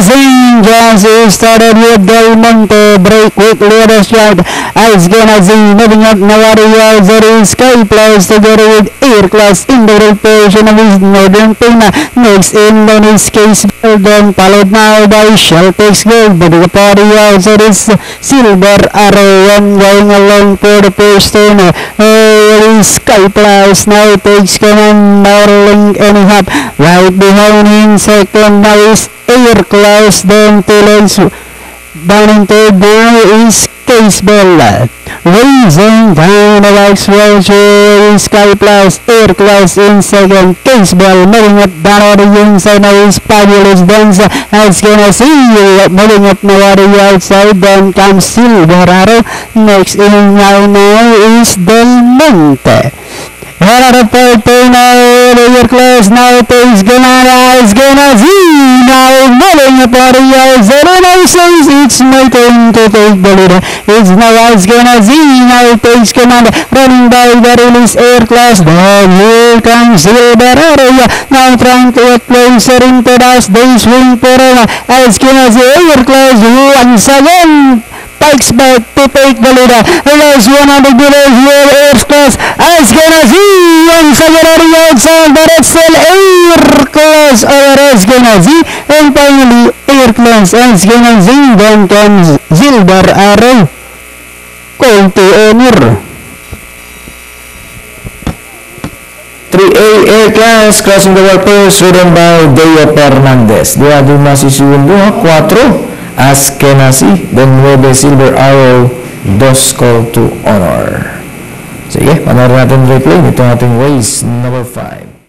Racing Jones started with Del Monte break with leader strike Askenazi moving up Navarro at his Sky Plus together with Air Class in the position of his Northern Pena next in on his case then followed now by Sheltex Gold. Party yards at Silver Arrow one going along for the first turner uh, Sky Plus. Now takes command Marling and half right behind him second now is Air Class then two lengths down in third is Case Bell raising down the Wax Roger Sky Plus Air Class in second Bell moving up down the inside now is Fabulous Askenazi you moving up now the outside then comes Silver Arrow next in now now is Del Monte. The fourth oh, now Air Class now takes Ganara is gonna see. Now and I says it's my turn to take the lead it's now as gonna see now takes command running by the release Air Class comes Silver now trying to get closer into us they swing for as gonna see Air Class once again Pikes back to take the lead. One on the middle here. Air Class as gonna see once again on the still Air Class over as gonna see. And finally, Air Class as gonna see. Then comes Silver Arrow. Call to honor. 3A Air Class crossing the wall post ridden by Deo Fernandez. Dua Duma Sisundo, 4 Askenazi, then 9 Silver Arrow, 2 Call to Honor. Sige, panoorin natin replay nito ating race number 5.